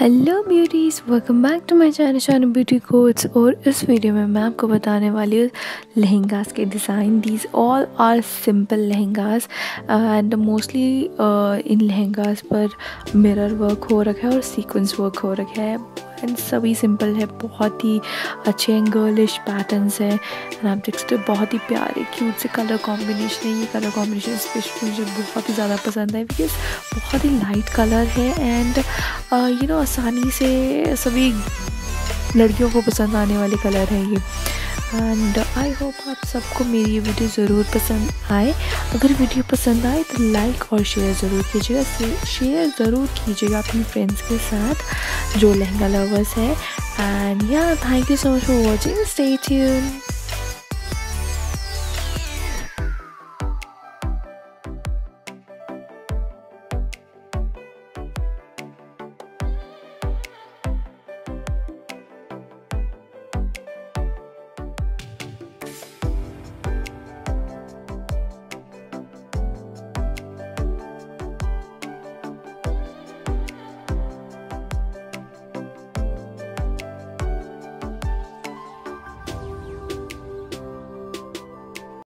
Hello beauties welcome back to my channel Shanu beauty codes और इस video में मैं आपको बताने वाली हूँ लहंगास के design these all are simple lehengas and mostly in lehengas पर मिरर वर्क हो रखा है और सीक्वेंस वर्क हो रखा है। एंड सभी सिंपल है, बहुत ही अच्छे एंड गर्लिश पैटर्न्स हैं। आप देख सकते हो, बहुत ही प्यारे क्यूट से कलर कॉम्बिनेशन है। ये कलर कॉम्बिनेशन स्पेशली मुझे बहुत ही ज़्यादा पसंद है बिकॉज़ बहुत ही लाइट कलर है। एंड यू नो आसानी से सभी लड़कियों को पसंद आने वाले कलर हैं ये। एंड आई होप आप सबको मेरी ये वीडियो ज़रूर पसंद आए। अगर वीडियो पसंद आए तो लाइक और शेयर ज़रूर कीजिएगा। शेयर ज़रूर कीजिएगा अपने फ्रेंड्स के साथ, जो लहंगा लवर्स है। And yeah thank you so much for watching stay tune